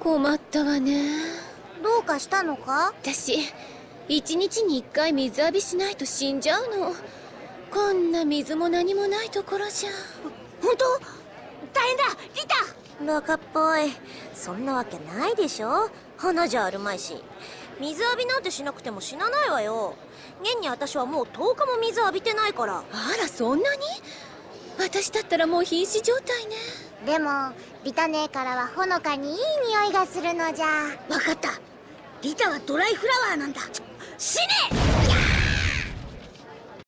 困ったわね。どうかしたのか？私一日に一回水浴びしないと死んじゃうの。こんな水も何もないところじゃ。本当？大変だ！リタ！バカっぽい。そんなわけないでしょ？花じゃあるまいし。水浴びなんてしなくても死なないわよ。現に私はもう10日も水浴びてないから。あらそんなに？私だったらもう瀕死状態ねでもリタ姉からはほのかにいい匂いがするのじゃ。分かった。リタはドライフラワーなんだ。死ね！